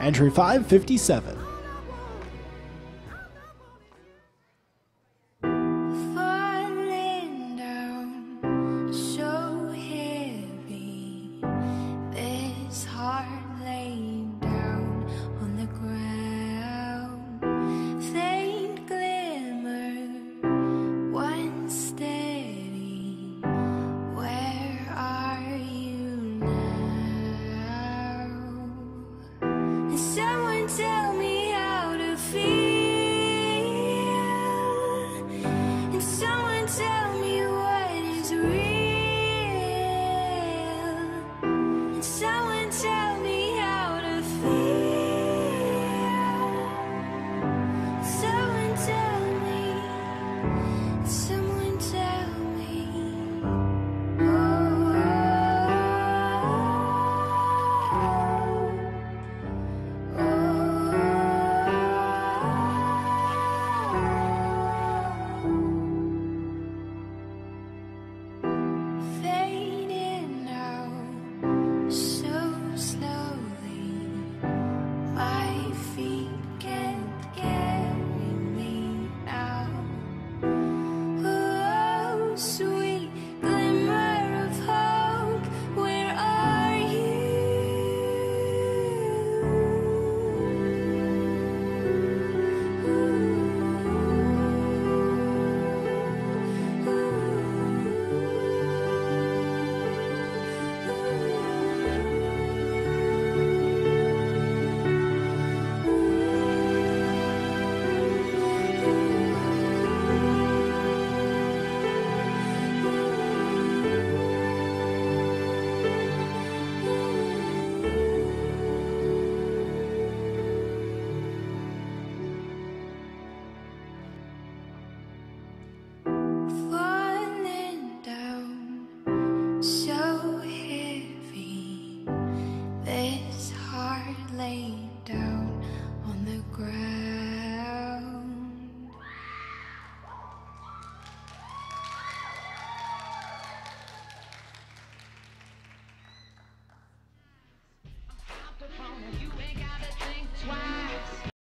Entry 557.